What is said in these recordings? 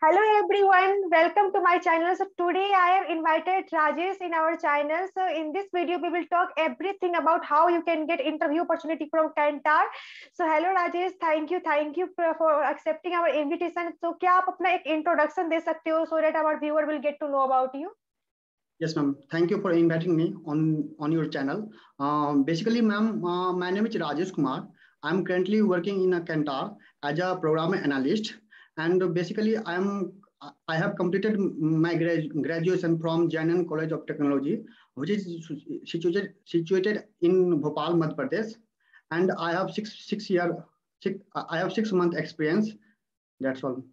Hello everyone, welcome to my channel. So today I have invited Rajesh in our channel. So in this video we will talk everything about how you can get interview opportunity from Kantar. So hello Rajesh, thank you, thank you for, for accepting our invitation. So क्या आप अपना एक introduction दे सकते हो so that our viewer will get to know about you? Yes, ma'am. Thank you for inviting me on on your channel. Uh, basically, ma'am, uh, my name is Rajesh Kumar. I'm currently working in a Kantar as a program analyst and basically I am I have completed my graduation from Janan College of Technology, which is situated situated in Bhopal, Madhya Pradesh, and I have six six year six I have six month experience. That's all.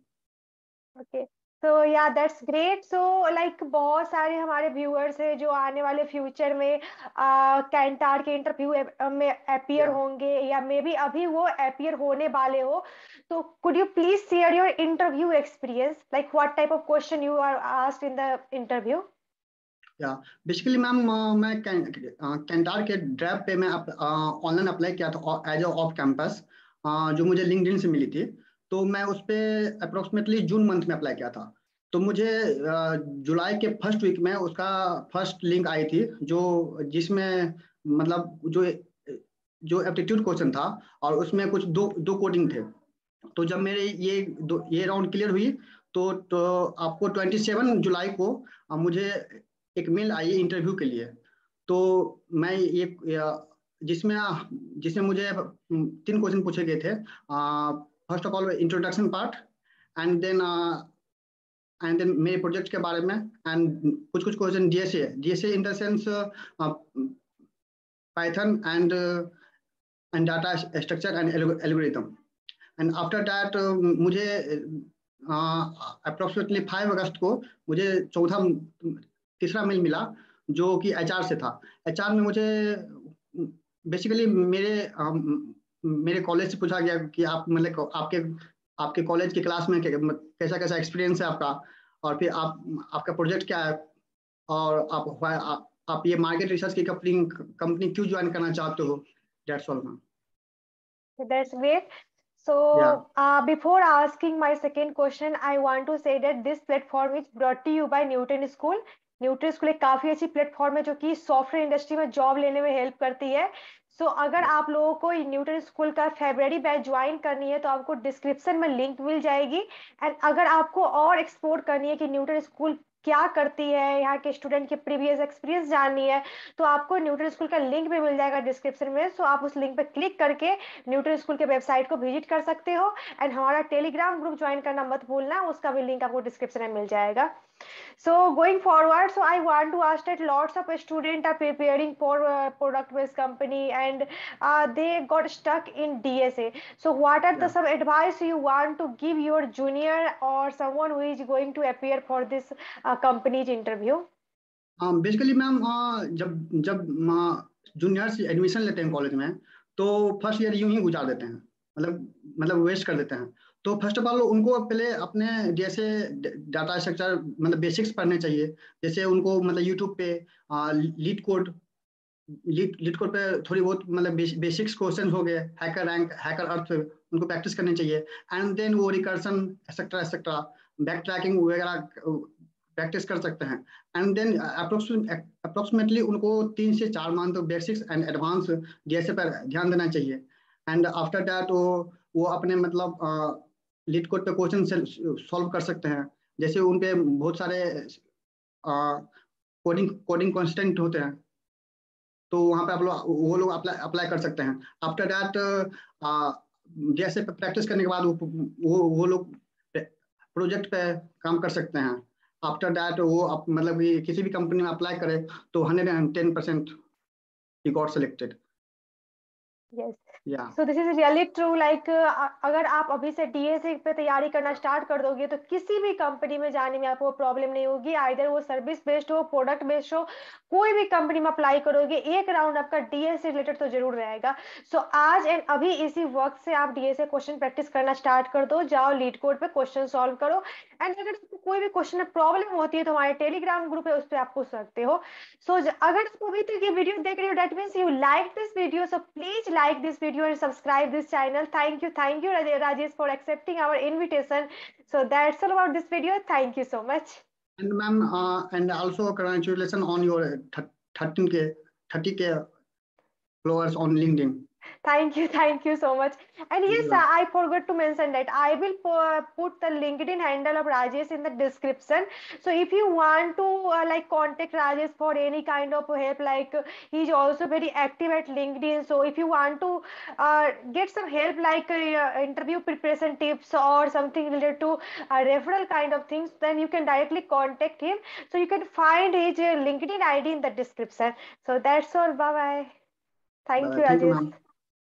Okay. तो या that's great so like बहुत सारे हमारे viewers हैं जो आने वाले future में कैंटार के इंटरव्यू में अपियर होंगे या मे बी अभी वो अपियर होने वाले हो। तो could you please share your interview experience like what type of question you are asked in the interview या बेसिकली मैम मैं कैंटार के ड्राइव पे मैं ऑनलाइन अप्लाई किया था एज ऑफ़ कैंपस जो मुझे लिंक्डइन से मिली थी। तो मैं उस पर अप्रोक्सीमेटली जून मंथ में अप्लाई किया था। तो मुझे जुलाई के फ़र्स्ट वीक में उसका फ़र्स्ट लिंक आई थी, जो, जिसमें मतलब जो जो एप्टीट्यूड क्वेश्चन था और उसमें कुछ दो दो कोडिंग थे। तो जब मेरे ये दो, ये राउंड क्लियर हुई तो तो आपको 27 जुलाई को मुझे एक मेल आई इंटरव्यू के लिए। तो मैं ये जिसमें जिसमें मुझे तीन क्वेश्चन पूछे गए थे। First of all introduction part and then and then मेरे प्रोजेक्ट के बारे में एंड कुछ कुछ question DSA DSA in the sense Python and and data structure and algorithm and after that मुझे अप्रोक्सीमेटली uh, फाइव अगस्त को मुझे चौथा तीसरा मेल मिला जो कि एचआर से था. एचआर में मुझे बेसिकली मेरे um, मेरे कॉलेज से पूछा गया कि आप मतलब आपके आपके कॉलेज की क्लास में कैसा कैसा एक्सपीरियंस है आपका और फिर आप आपका प्रोजेक्ट क्या है और आप आप, आप ये मार्केट रिसर्च की कंपनी कंपनी क्यों ज्वाइन करना चाहते हो that's all ma'am That's great. So yeah. uh, before asking my second question, I want to say that this platform is brought to you by Newton School. Newton school एक काफ़ी अच्छी platform है जो कि software industry में job लेने में help करती है सो so, अगर आप लोगों को न्यूटन स्कूल का फेब्रवरी बैच ज्वाइन करनी है तो आपको डिस्क्रिप्शन में लिंक मिल जाएगी। एंड अगर आपको और एक्सप्लोर करनी है कि न्यूटन स्कूल क्या करती है यहाँ के स्टूडेंट के प्रीवियस एक्सपीरियंस जाननी है तो आपको न्यूट्रन स्कूल का लिंक भी मिल जाएगा डिस्क्रिप्शन में सो आप उस लिंक पे क्लिक करके न्यूट्रन स्कूल के वेबसाइट को विज़िट कर सकते हो एंड हमारा टेलीग्राम ग्रुप ज्वाइन करना मत भूलना उसका भी लिंक आपको डिस्क्रिप्शन में मिल जाएगा So going forward, so I want to ask that lots of students are preparing for uh, product-based company and uh, they got stuck in DSA. So what are yeah. the some advice you want to give your junior or someone who is going to appear for this uh, company's interview? um, ma'am uh, जब जब juniors admission लेते हैं college में तो first year यूँ ही गुजार देते हैं। मतलब मतलब वेस्ट कर देते हैं। तो फ़र्स्ट ऑफ़ ऑल उनको पहले अपने जैसे डाटा स्ट्रक्चर मतलब बेसिक्स पढ़ने चाहिए। जैसे उनको मतलब यूट्यूब पे LeetCode lead LeetCode पे थोड़ी बहुत मतलब बेसिक्स क्वेश्चन हो गए हैकर रैंक हैकर अर्थ उनको प्रैक्टिस करनी चाहिए। एंड देन वो recursion etcetera etcetera backtracking वगैरह प्रैक्टिस कर सकते हैं। एंड देन अप्रोक्सीमेटली उनको तीन से चार month basics and advance DSA पर ध्यान देना चाहिए। एंड आफ्टर दैट वो वो अपने मतलब लिट कोड पे क्वेश्चन सॉल्व कर सकते हैं। जैसे उन पे बहुत सारे कोडिंग कोडिंग कॉन्स्टेंट होते हैं। तो वहाँ पे आप लोग, वो लोग अप्लाई कर सकते हैं। आफ्टर दैट जैसे प्रैक्टिस करने के बाद वो वो वो लोग प्रोजेक्ट पे काम कर सकते हैं। आफ्टर दैट वो मतलब किसी भी कंपनी में अप्लाई करे तो hundred and ten percent he got selected yes. So this is really true like अगर आप अभी से डीएसए पे तैयारी करना स्टार्ट कर दोगे तो किसी भी कंपनी में जाने में आपको प्रॉब्लम नहीं होगी। आइधर वो सर्विस बेस्ड हो प्रोडक्ट बेस्ड हो कोई भी कंपनी में अप्लाई करोगे एक राउंड आपका डीएसए रिलेटेड तो ज़रूर रहेगा। सो so, आज एंड अभी इसी वक्त से आप डीएसए क्वेश्चन प्रैक्टिस करना स्टार्ट कर दो। जाओ लीड कोड पे क्वेश्चन सॉल्व करो। एंड अगर कोई भी क्वेश्चन में प्रॉब्लम होती है तो हमारे टेलीग्राम ग्रुप है उस पर आप पूछ सकते हो। सो so, अगर अभी तक ये वीडियो देख रहे हो that means you like this video so please like this video video and subscribe this channel. Thank you. Thank you, Rajesh, for accepting our invitation. So that's all about this video. Thank you so much. And ma'am, uh, and also congratulations on your 13k, 30k followers on LinkedIn. Thank you, thank you so much. And yes, yeah. I forgot to mention that I will put the LinkedIn handle of Rajesh in the description. So if you want to uh, like contact Rajesh for any kind of help, like uh, he's also very active at LinkedIn. So if you want to uh, get some help, like uh, interview preparation tips or something related to referral kind of things, then you can directly contact him. So you can find his uh, LinkedIn ID in the description. So that's all. Bye bye. Thank bye. you, Rajesh.